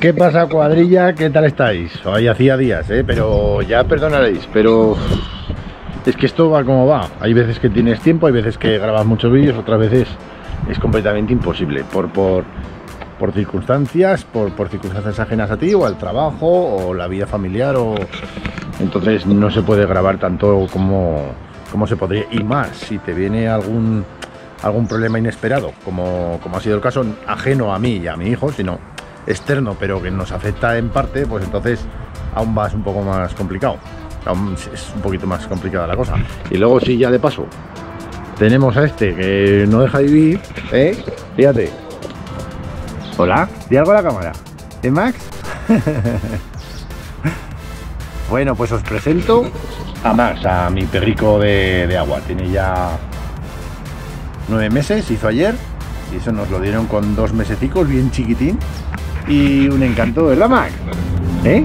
¿Qué pasa cuadrilla? ¿Qué tal estáis? Hoy hacía días, ¿eh? pero ya perdonaréis, pero es que esto va como va. Hay veces que tienes tiempo, hay veces que grabas muchos vídeos, otras veces es completamente imposible por, por, por circunstancias, por, por circunstancias ajenas a ti o al trabajo o la vida familiar o entonces no se puede grabar tanto como, como se podría y más si te viene algún algún problema inesperado como, como ha sido el caso ajeno a mí y a mi hijo, sino externo, pero que nos afecta en parte, pues entonces aún va un poco más complicado. Aún es un poquito más complicada la cosa. Y luego sí, ya de paso, tenemos a este que no deja de vivir, ¿eh? Fíjate. Hola, di algo a la cámara. ¿Eh, Max? bueno, pues os presento a Max, a mi perrico de, de agua. Tiene ya nueve meses, hizo ayer. Y eso nos lo dieron con dos mesecicos, bien chiquitín y un encanto, ¿verdad, Mac? ¿Eh?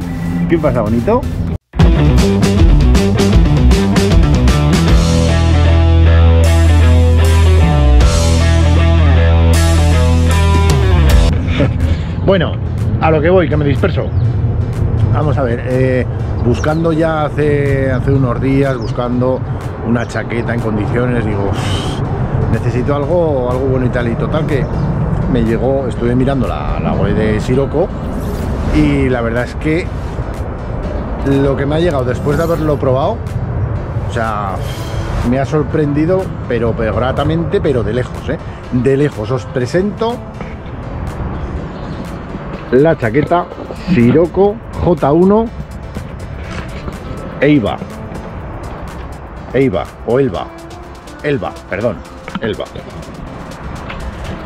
¿Qué pasa, bonito? bueno, a lo que voy, que me disperso. Vamos a ver, eh, buscando ya hace, hace unos días, buscando una chaqueta en condiciones, digo, necesito algo, algo bueno y tal, y total que me llegó, estuve mirando la, la web de Siroco y la verdad es que lo que me ha llegado después de haberlo probado, o sea, me ha sorprendido, pero, gratamente, pero de lejos, ¿eh? De lejos. Os presento la chaqueta Siroco J1 Eiva. Eiva o Elba. Elba, perdón, Elba.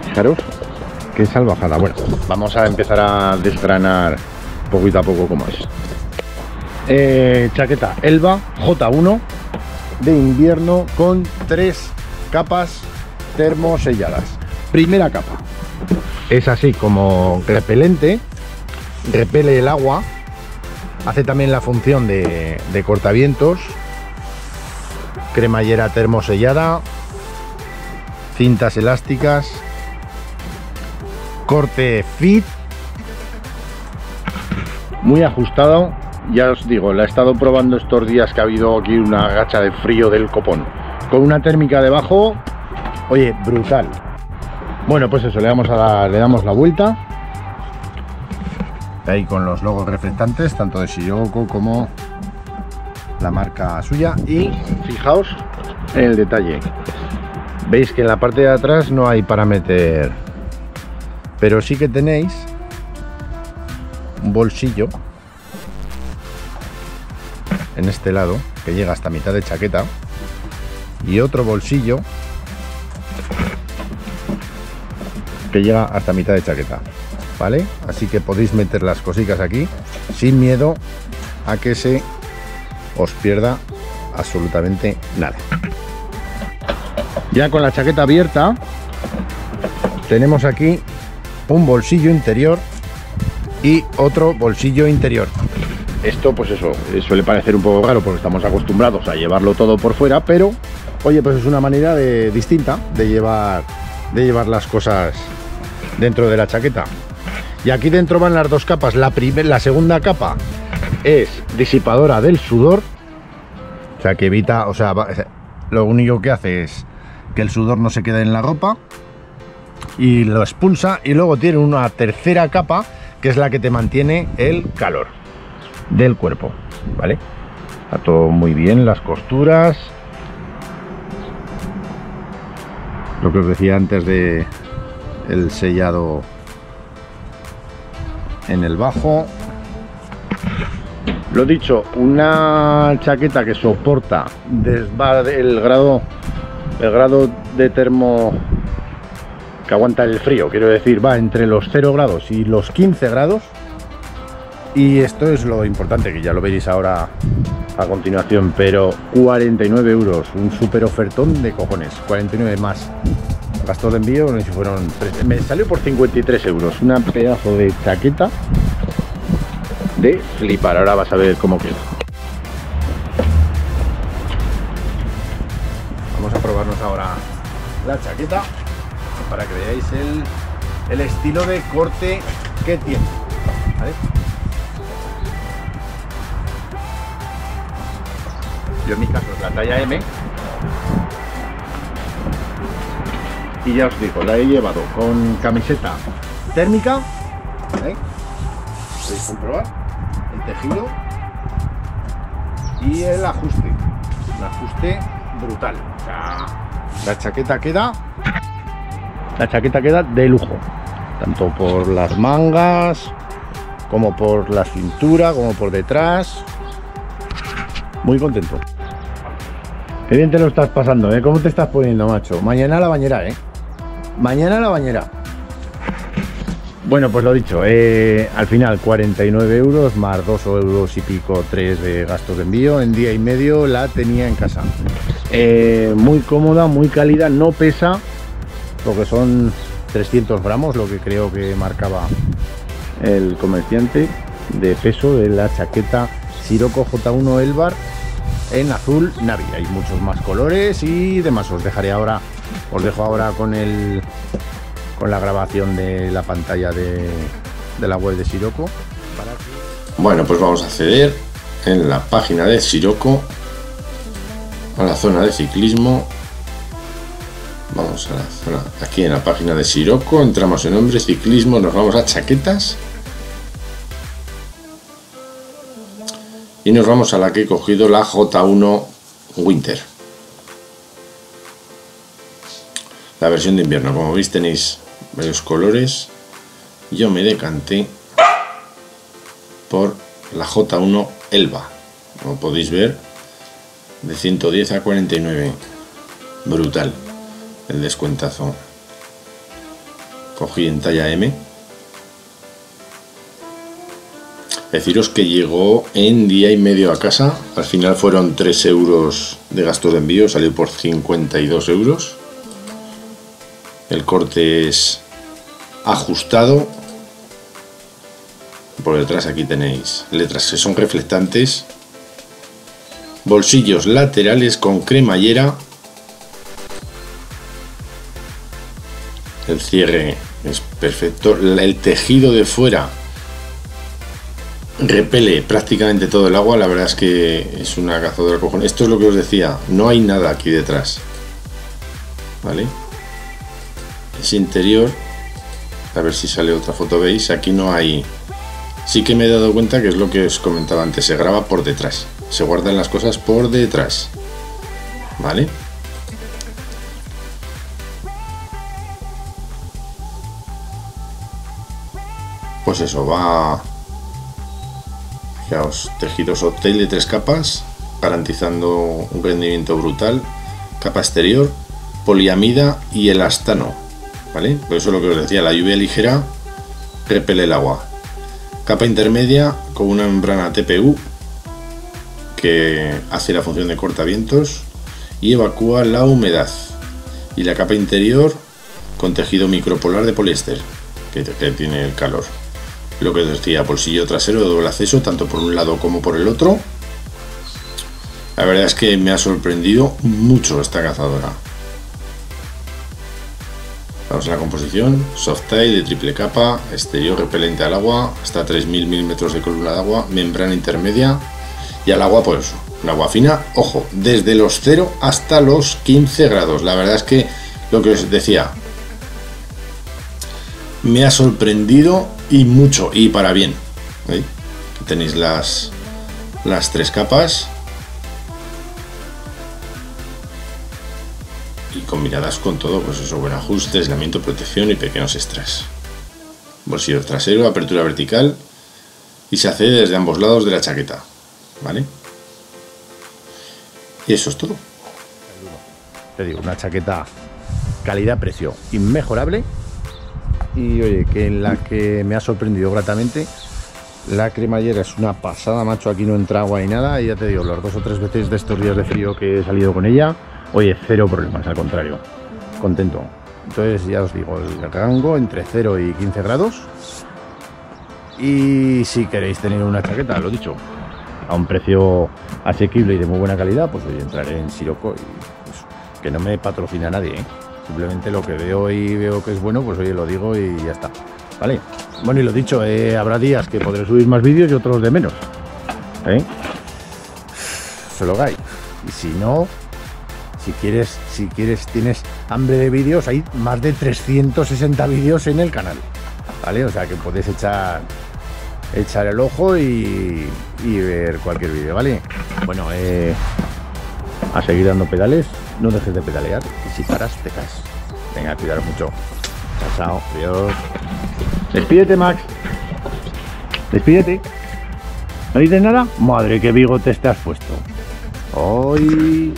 Fijaros qué salvajada. Bueno, vamos a empezar a desgranar poquito a poco cómo es. Eh, chaqueta Elba J1 de invierno con tres capas termoselladas. Primera capa es así como repelente, repele el agua, hace también la función de, de cortavientos, cremallera termosellada, cintas elásticas, corte fit, muy ajustado. Ya os digo, la he estado probando estos días que ha habido aquí una gacha de frío del copón. Con una térmica debajo, oye, brutal. Bueno, pues eso, le damos, a la, le damos la vuelta. Ahí con los logos reflectantes, tanto de Shiroko como la marca suya. Y fijaos en el detalle. Veis que en la parte de atrás no hay para meter pero sí que tenéis un bolsillo en este lado que llega hasta mitad de chaqueta y otro bolsillo que llega hasta mitad de chaqueta vale así que podéis meter las cositas aquí sin miedo a que se os pierda absolutamente nada. Ya con la chaqueta abierta tenemos aquí un bolsillo interior y otro bolsillo interior. Esto, pues eso, eh, suele parecer un poco raro porque estamos acostumbrados a llevarlo todo por fuera, pero oye, pues es una manera de, distinta de llevar, de llevar las cosas dentro de la chaqueta. Y aquí dentro van las dos capas. La, la segunda capa es disipadora del sudor, o sea que evita, o sea, lo único que hace es que el sudor no se quede en la ropa y lo expulsa y luego tiene una tercera capa que es la que te mantiene el calor del cuerpo, ¿vale? Está todo muy bien, las costuras. Lo que os decía antes de el sellado en el bajo. Lo dicho, una chaqueta que soporta el grado el grado de termo que aguanta el frío, quiero decir, va entre los 0 grados y los 15 grados. Y esto es lo importante, que ya lo veréis ahora a continuación, pero 49 euros, un super ofertón de cojones, 49 más gastos de envío, no sé si fueron me salió por 53 euros, una pedazo de chaqueta de flipar, ahora vas a ver cómo queda. Vamos a probarnos ahora la chaqueta para que veáis el, el estilo de corte que tiene. Yo en mi caso la talla M. Y ya os digo, la he llevado con camiseta térmica. Podéis comprobar el tejido y el ajuste. Un ajuste brutal. La chaqueta queda. La chaqueta queda de lujo. Tanto por las mangas, como por la cintura, como por detrás. Muy contento. Qué bien te lo estás pasando, ¿eh? ¿Cómo te estás poniendo, macho? Mañana a la bañera, ¿eh? Mañana a la bañera. Bueno, pues lo dicho, eh, al final 49 euros más 2 euros y pico, 3 de gastos de envío. En día y medio la tenía en casa. Eh, muy cómoda, muy cálida, no pesa, porque son 300 gramos, lo que creo que marcaba el comerciante de peso de la chaqueta Sirocco J1 Elbar en azul Navi. Hay muchos más colores y demás. Os dejaré ahora, os dejo ahora con el con la grabación de la pantalla de, de la web de Sirocco. Bueno, pues vamos a acceder en la página de Sirocco a la zona de ciclismo. Vamos a la zona, aquí en la página de Sirocco, entramos en nombre ciclismo, nos vamos a chaquetas y nos vamos a la que he cogido la J1 Winter. La versión de invierno, como veis tenéis varios colores. Yo me decanté por la J1 Elba, como podéis ver, de 110 a 49. Brutal el descuentazo. Cogí en talla M Deciros que llegó en día y medio a casa. Al final fueron 3 euros de gastos de envío, salió por 52 euros. El corte es ajustado. Por detrás aquí tenéis letras que son reflectantes. Bolsillos laterales con cremallera. El cierre es perfecto. El tejido de fuera repele prácticamente todo el agua, la verdad es que es una cazadora cojón. Esto es lo que os decía, no hay nada aquí detrás. ¿Vale? Es interior. A ver si sale otra foto, veis, aquí no hay... Sí que me he dado cuenta que es lo que os comentaba antes, se graba por detrás. Se guardan las cosas por detrás. ¿Vale? Pues eso, va Fijaos, tejidos hotel de tres capas, garantizando un rendimiento brutal. Capa exterior, poliamida y elastano. ¿Vale? Por eso lo que os decía, la lluvia ligera repele el agua. Capa intermedia con una membrana TPU que hace la función de cortavientos y evacúa la humedad. Y la capa interior con tejido micropolar de poliéster que tiene el calor lo que os decía, bolsillo trasero de doble acceso, tanto por un lado como por el otro. La verdad es que me ha sorprendido mucho esta cazadora. Vamos a la composición, soft tie de triple capa, exterior repelente al agua, hasta 3000 milímetros de columna de agua, membrana intermedia y al agua pues un agua fina, ojo, desde los 0 hasta los 15 grados. La verdad es que lo que os decía, me ha sorprendido y mucho, y para bien. Tenéis las, las tres capas. Y combinadas con todo, pues eso, buen ajuste, aislamiento, protección y pequeños extras. Bolsillo trasero, apertura vertical y se accede desde ambos lados de la chaqueta. ¿Vale? Y eso es todo. Te digo, una chaqueta calidad-precio inmejorable y oye, que en la que me ha sorprendido gratamente. La cremallera es una pasada, macho. Aquí no entra agua ni nada. Y ya te digo, las dos o tres veces de estos días de frío que he salido con ella, oye, cero problemas, al contrario. Contento. Entonces, ya os digo, el rango entre 0 y 15 grados. Y si queréis tener una chaqueta, lo dicho, a un precio asequible y de muy buena calidad, pues oye, entraré en Siroco y pues, que no me patrocina nadie, ¿eh? Simplemente lo que veo y veo que es bueno, pues oye, lo digo y ya está. ¿Vale? Bueno, y lo dicho, eh, habrá días que podré subir más vídeos y otros de menos. ¿Eh? Solo hay. Y si no, si quieres, si quieres, tienes hambre de vídeos, hay más de 360 vídeos en el canal. ¿Vale? O sea que podéis echar echar el ojo y, y ver cualquier vídeo, ¿vale? Bueno, eh, a seguir dando pedales, no dejes de pedalear y si paras te caes. Venga, cuidar mucho. Chao, chao, adiós. Despídete, Max. Despídete. ¿No dices nada? Madre, qué bigote te has puesto. Hoy